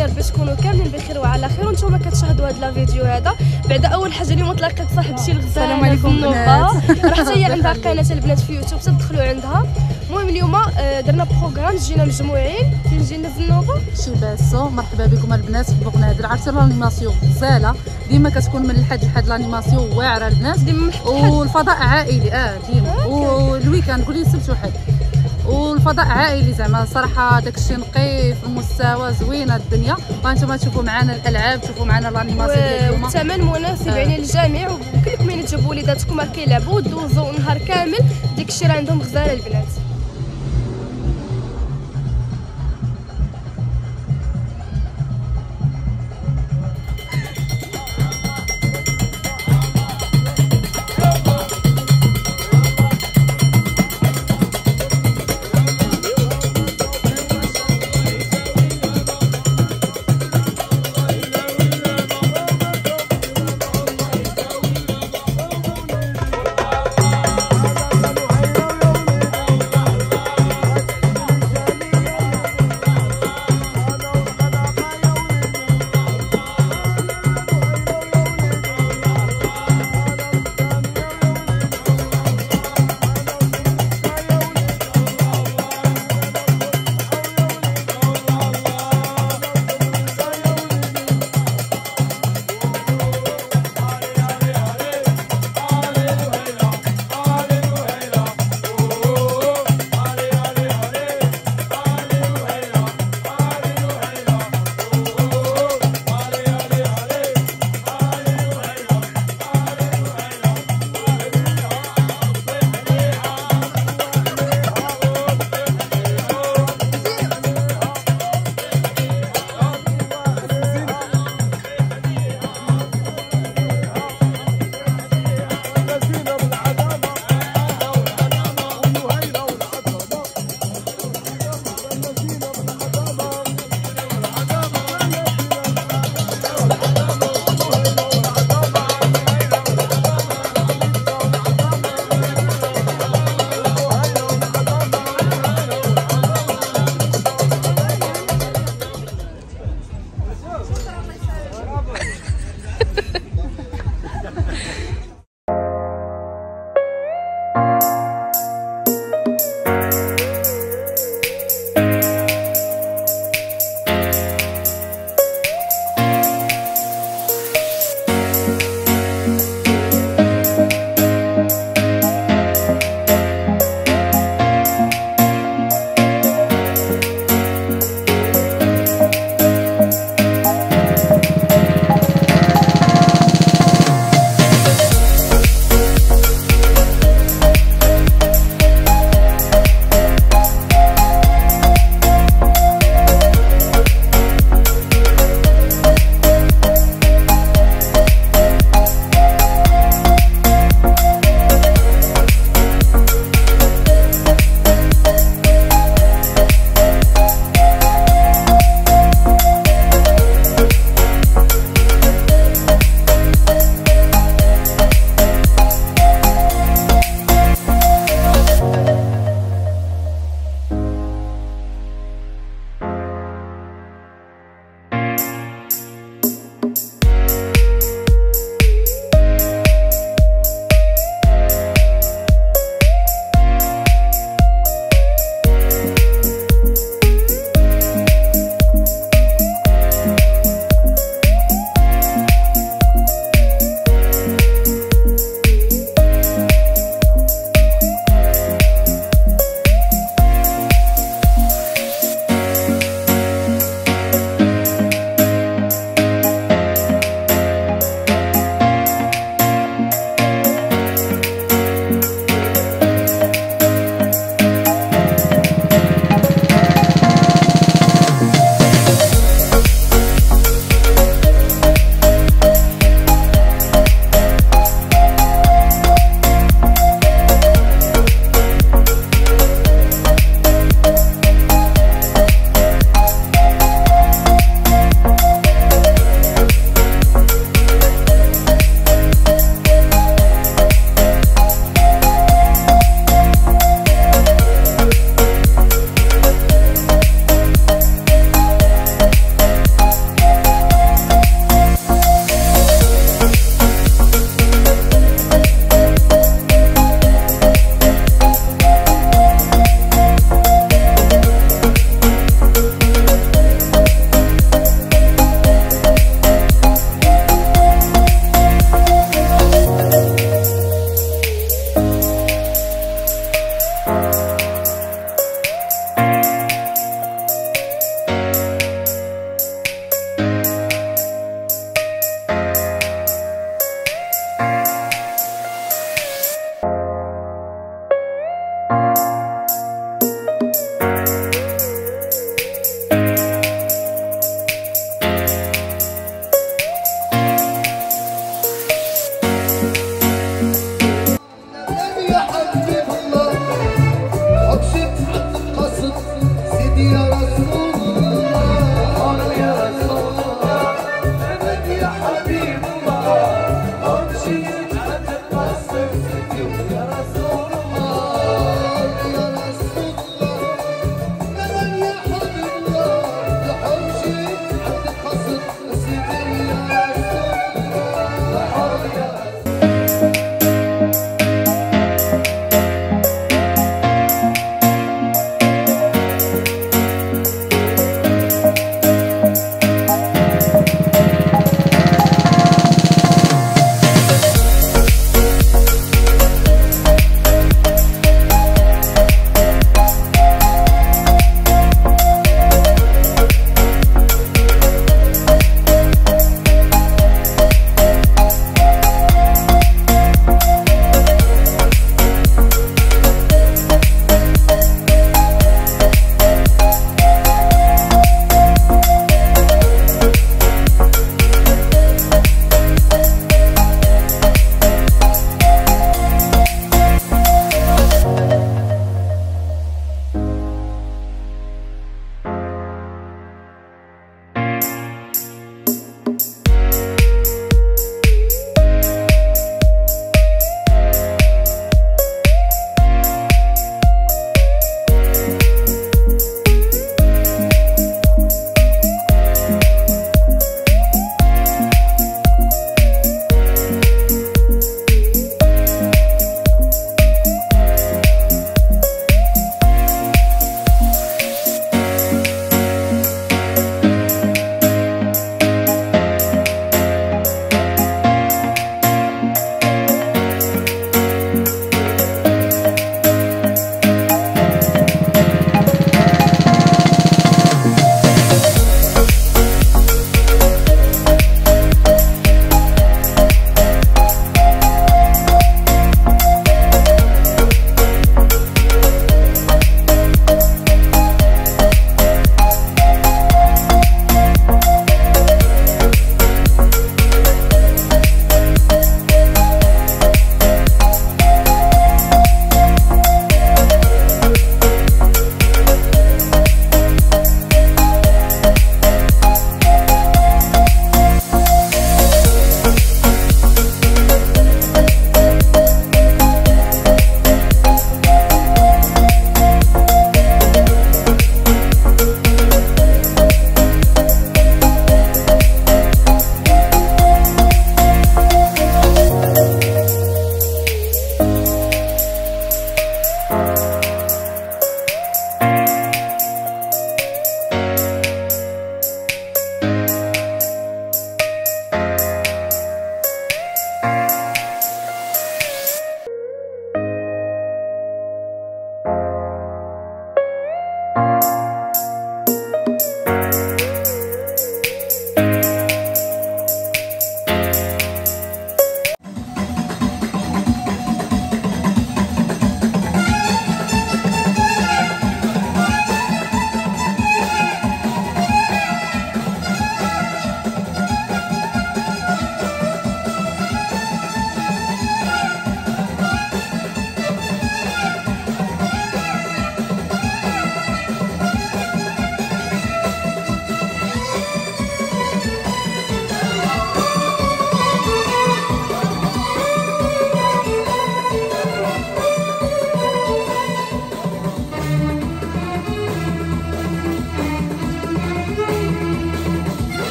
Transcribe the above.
نتمنى ربي تكونوا كاملين بخير وعلى خير. وأنتم كتشاهدوا هذا الفيديو هذا. بعد أول حاجة اليوم طلقت صاحبتي الغزاله السلام عليكم النوبة. راه حتى هي عندها قناة البنات في يوتيوب تدخلوا عندها. المهم اليوم آه، درنا programme جينا مجموعين. فين جينا الزنوبه Chez Bassou مرحبا بكم البنات بغينا نهضر عرفتي ال animation غزالة. ديما كتكون من الحد لحد ال animation واعرة البنات. ديما. والفضاء عائلي. آه ديما. وال week-end قولي السبت وحد والفضاء عائلي زعما. صراحة داكشي نقي في المستوى زوينة الدنيا. وأنتم تشوفوا معنا الألعاب تشوفوا معنا الأنيماسيون ديال اليوم والثمن مناسب آه. يعني للجميع. وكلكم يعني تجيبوا وليداتكم كيلعبوا ودوزوا نهار كامل. ديك الشيء راه عندهم غزالة البنات. 어.